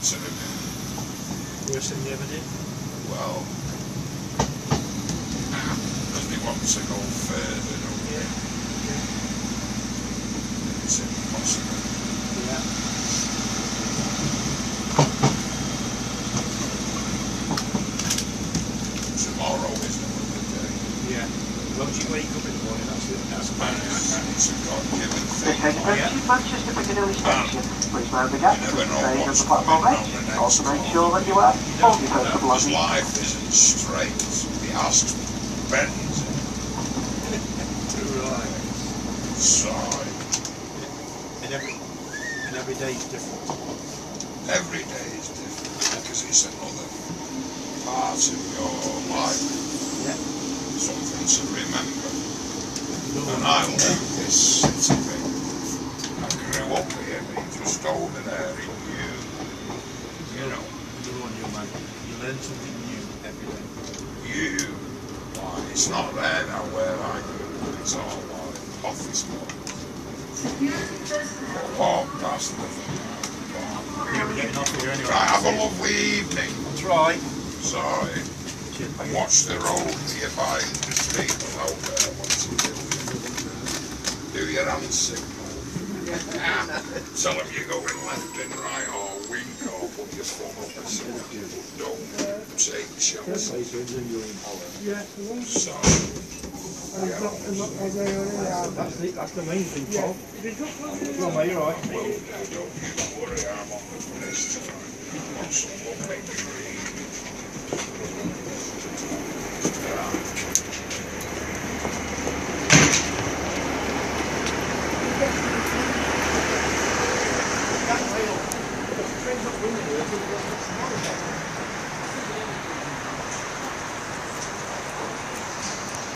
worse than you ever did? Well, because they want to go further, don't they? It's impossible. Yeah. Tomorrow is another day. Yeah. Won't you wake up in the morning? That's it. That's And fine. it's a God-given thing. Taking approach to Manchester Piccadilly Station. Please mind the gap You never between know train and the platform coming edge. Also make sure that you have all your personal Because belongings. life isn't straight. The ask bends Right. side. And every and every day is different. Every day is different because it's another part of your life. Yeah. Something to remember. And I love this city thing. I grew up here, just over there you. You know, You're on your man. You learn something new every day. you. Why, it's not there now where I up. It's all like office work. Walk past the You're getting off here anyway. Right, have a lovely evening. That's right. Sorry. And watch the road nearby the street out there once you do. Do your hand Tell them you're going left and right or wink or put your thumb up or something. Don't take. Yeah, So, and and are. That's the, that's the main thing, Yeah. Paul. Go on, mate, you're right. don't you worry, I'm on the tonight. Want some lovely